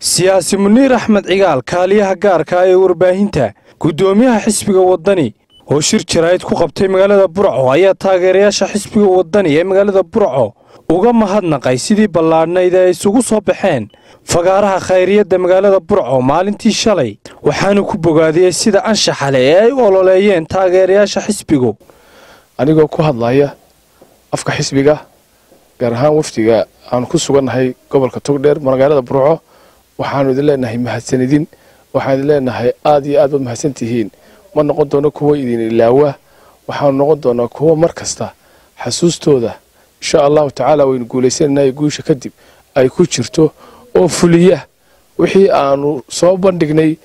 siyaasi muniir axmed cigaal kaaliyaha gaarka ee warbaahinta guddoomiyaha xisbiga waddani oo shir jaraa'id ku qabtay magaalada burco ayaa taageerayaasha xisbiga waddani ee magaalada burco uga mahadnaqay sidii ballaadhnayd ay isugu soo baxeen fagaaraha khayriyadda magaalada burco maalintii shalay. Waxaanu ku bogaadiyey sida anshaxa leh ee ay u ololeeyeen taageerayaasha xisbigu. Anigoo ku hadlaya afka xisbiga gaar ahaan wafdiga aanu ku sugannahay gobolka togdheer magaalada burco waxaanu idin leenahay mahadsanidin waxaan idin leenahay aad iyo aad baad mahadsan tihiin. Ma noqon doono kuwo idin ilaawa waxaanu noqon doonaa kuwo mar kasta xasuustooda. Insha allahu tacaala waynu guulaysananay guusha kadib ay ku jirto oo fuliya wixii aanu soo bandhignay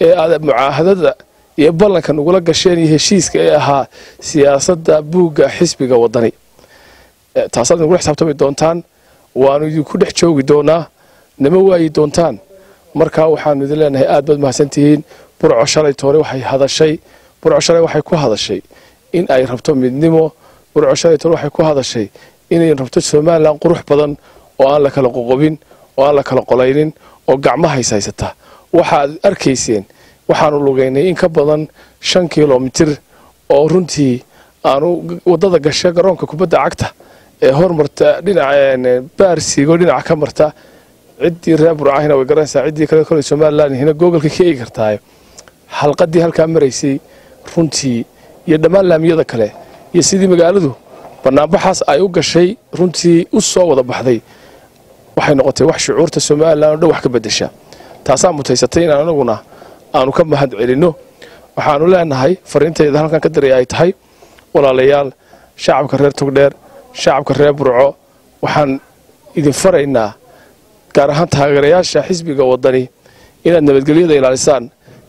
ee mucaahadada iyo ballanka nagula gasheen iyo heshiiska ee ahaa siyaasadda buugga xisbiga waddani. Taasaad nagula xisaabtami doontaan waanu idinku dhex joogi doonaa nama waayi doontaan. Markaa waxaanu idin leenahay aad baad mahadsantihiin. Burco shalay toore waxay hadashay. Burco shalay waxay ku hadashay. In ay rabto midnimo burco shalay toore waxay ku hadashay. Inay rabto somalilan qurux badan oo aan la kala qoqobin oo aan la kala qolaynin oo gacmahays haysata. Waxaad arkayseen waxaanu lugaynay in ka badan shan kilomitir oo runtii aanu waddada gasha garoonka kubadda cagta ee hormarta dhinaca baarsigo dhinaca ka marta ciddii reer burcahina way garanaysaa ciddii kale kole somalilan hina googolka ka eegi kartaa xalqadii halkaa maraysay runtii iyo dhammaan laamiyada kale iyo sidii magaaladu banaanbaxaas ay u gashay runtii u soo wada baxday. Waxay noqotay wax shucuurta somalilan oo dhan wax ka bedesha taasaa mutaysatay inaan anaguna aanu ka mahad celinno. Waxaanu leenahay fariintayda halkan ka daray ay tahay walaalayaal shacabka reer togdheer shacabka reer burco. Waxaan idin faraynaa gaar ahaan taageerayaasha xisbiga waddani inaad nabadgelyada ilaalisaan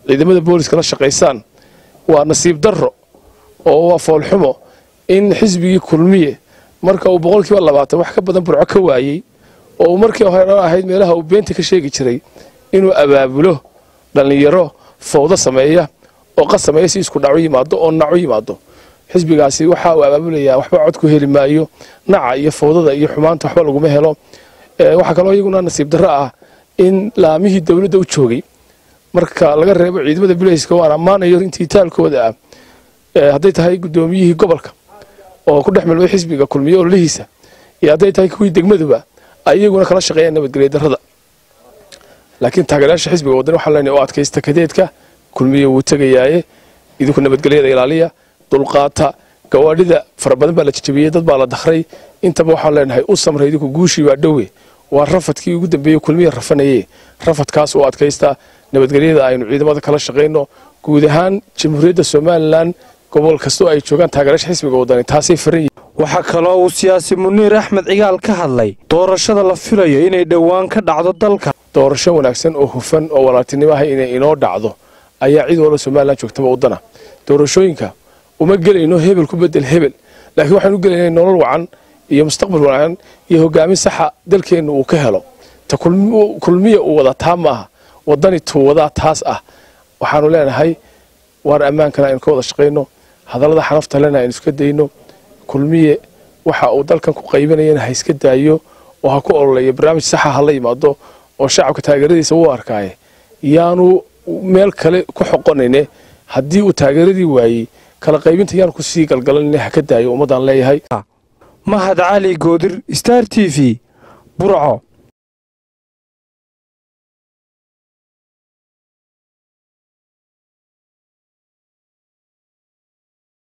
ciidamada booliska la shaqaysaan waa nasiib darro oo waa foolxumo in xisbigii kulmiye marka uu boqolkiiba labaatan wax ka badan burco ka waayey oo uu markii hore ahayd meelaha uu beenta ka sheegi jiray inuu abaabulo dhallinyaro fawdo sameeya oo qas sameeya si isku dhaco yimaado oo naco yimaado. Xisbigaasi waxa uu abaabulayaa waxba cod ku heli maayo naca iyo fawdada iyo xumaanta waxba laguma helo waxaa kaloo iyaguna nasiib darro ah in laamihii dowladda u joogay. Marka laga reebo ciidamada bilayska waan ammaanayo intii taalkooda ah hadday tahay guddoomiyihii gobolka oo ku dhex milmay xisbiga kulmiye ololihiisa iyo hadday tahay kuwii degmaduba ay iyaguna kala shaqeeyaan nabadgelya darrada. Laakiin taageerayaasha xisbiga waddani waxaan leenahay oo adkaysta kadeedka kulmiye wuu tegayaaye idinku nabadgelyada ilaaliya dulqaata gawaadhida fara badan baa la jajabiyey dad baa la dakhray. Intaba waxaan leenahay u samray idinku guushii waa dhowe. Waa rafadkii ugu dambeeyey kulmiya rafanaye rafadkaas oo adkaysta nabadgelyada aynu ciidamada kala shaqayno guud ahaan jamhuuriyadda somalilan gobol kastoo ay joogaan taageerayaasha xisbiga waddani taasay faran waxaa kaloo uu siyaasi muniir axmed cigaal ka hadlay doorashada la filayo inay dhowaan ka dhacdo dalka. Doorasho wanaagsan oo hufan oo walaaltinimaha inay inoo dhacdo ayaa cid walba somalilan joogtaba waddana doorashooyinka uma gelayno hebel ku bedel hebel. Laakiin waxaanu gelaynay nolol wacan iyo mustaqbal wacan iyo hogaamin saxa dalkeennu uu ka helo. Ta kulmiya uu wada taa maaha waddani tuu wadaa taas ah. Waxaanu leenahay waar ammaankana aynu ka wada shaqayno hadallada xanafta lena aynu iska dayno. Kulmiye waxa uu dalkan ku qaybanayana ha iska daayo oo ha ku ololeeyo barnaamij saxa ha la yimaado oo shacabka taageeradiisa u arkaaye. Yaanu meel kale ku xoqonayne haddii uu taageeradii waayey kala qaybinta yaanu ku sii galgalanine ha ka daayo ummaddaan leeyahay. Mahad cali goodir star t v burco